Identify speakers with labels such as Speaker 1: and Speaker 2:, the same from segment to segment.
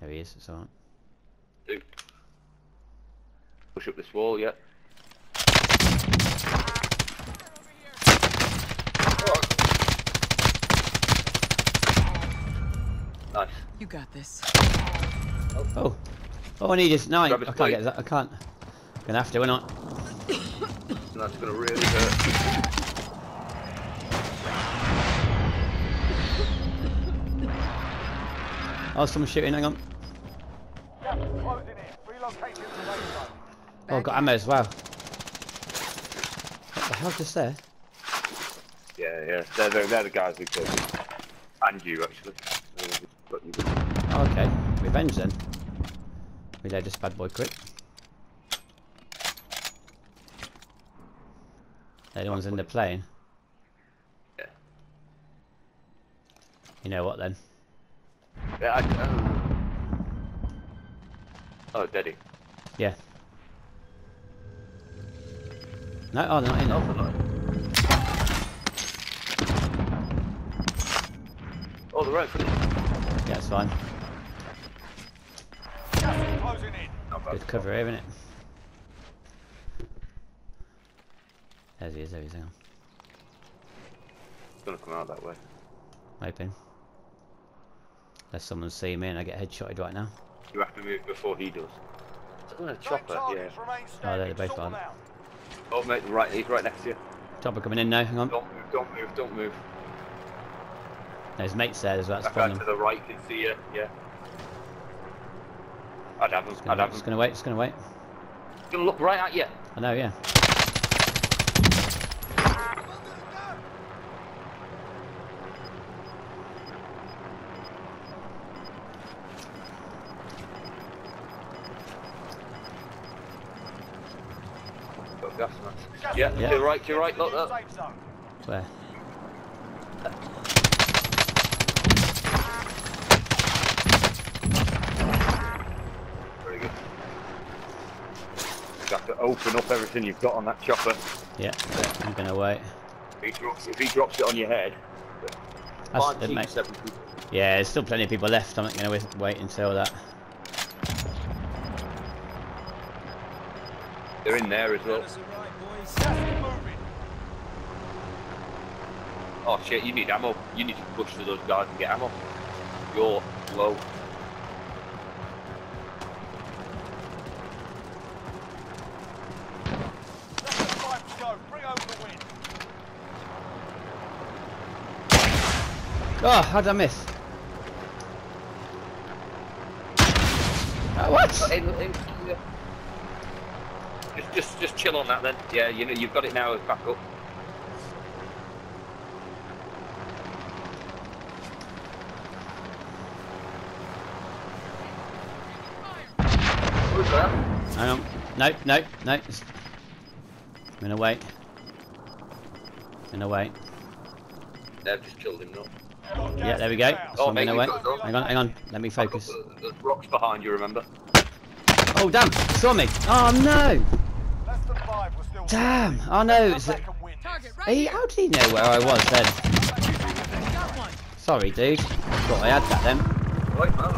Speaker 1: There he is, it's alright.
Speaker 2: Do. Push up this wall, yeah. Nice.
Speaker 3: You got this.
Speaker 1: Oh! Oh, I need is. No, I, I
Speaker 2: Grab his
Speaker 1: can't
Speaker 2: plate.
Speaker 1: get that. I can't. I'm Gonna have to, we're not.
Speaker 2: That's gonna really hurt.
Speaker 1: Oh, someone's shooting, hang on.
Speaker 4: Gas is closing in. Relocating to the main zone.
Speaker 1: Oh, got ammo as well. What the hell's this there?
Speaker 2: Yeah, yeah. They're, they're, they're the guys who killed me. And you, actually.
Speaker 1: Okay. Revenge then. Reload this bad boy quick. They're the ones in the plane.
Speaker 2: Yeah.
Speaker 1: You know what then?
Speaker 2: Yeah, I, uh, Oh, Daddy.
Speaker 1: Yeah. No, oh, they're not in
Speaker 2: No,
Speaker 1: there.
Speaker 2: they're not. Oh, they're right in front of you.
Speaker 1: Yeah, it's fine.
Speaker 4: Gas is closing in.
Speaker 2: Not bad.
Speaker 1: Good cover here, isn't it? There he is, there he is, hang on.
Speaker 2: It's gonna come out that way.
Speaker 1: Hoping. Unless someone see me and I get headshotted right now.
Speaker 2: You have to move before he does. Oh, a chopper, yeah.
Speaker 1: Oh, they're both
Speaker 4: Sort them
Speaker 1: on.
Speaker 4: out.
Speaker 2: Oh, mate, right, he's right next to you.
Speaker 1: Chopper coming in now, hang on.
Speaker 2: Don't move, don't move, don't move.
Speaker 1: There's mates there as well, that's
Speaker 2: That guy
Speaker 1: fun.
Speaker 2: to the right can see you, yeah. I'd have him, I'd have
Speaker 1: It's
Speaker 2: him.
Speaker 1: gonna wait, it's gonna wait.
Speaker 2: He's gonna look right at you.
Speaker 1: I know, yeah.
Speaker 2: Gas mask. Yeah,
Speaker 4: is
Speaker 1: Yeah.
Speaker 2: to the right, to
Speaker 4: closing
Speaker 2: your right, look,
Speaker 4: New
Speaker 2: look.
Speaker 4: safe zone.
Speaker 1: Where?
Speaker 2: Very good. You have to open up everything you've got on that chopper.
Speaker 1: Yeah, I'm gonna wait.
Speaker 2: If he drops, if he drops it on your head,
Speaker 1: That's
Speaker 2: five
Speaker 1: good, mate. Yeah, there's still plenty of people left. I'm not gonna wait, wait until that.
Speaker 2: They're in there as well.
Speaker 4: Gas is moving.
Speaker 2: Oh shit, you need ammo. You need to push to those guys and get ammo. You're low.
Speaker 4: Less than five to go. Bring home the win.
Speaker 1: Oh, how did I miss? Uh, what?
Speaker 2: In- in- yeah. Just, just, just chill on that then. Yeah, you know, you've got it now as backup. Who's that?
Speaker 1: Hang on. No, no, no. it's- I'm gonna wait. I'm gonna wait.
Speaker 2: They've just killed him, no.
Speaker 4: Got
Speaker 1: Yeah, there we go.
Speaker 4: inbound.
Speaker 2: Oh,
Speaker 1: what I'm
Speaker 2: mate,
Speaker 1: gonna wait. Hang on, hang on. Let me focus.
Speaker 2: There's rocks behind you, remember?
Speaker 1: Oh, damn! He saw me! Oh, no!
Speaker 4: Less than five. We're still
Speaker 1: Damn! Oh, no! It's,
Speaker 4: back and win.
Speaker 3: Target right
Speaker 1: he, how did he know where I was then? Sorry, dude. Thought I had that then.
Speaker 2: Right, man.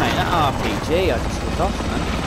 Speaker 1: Mate, that RPG, I just took off, man.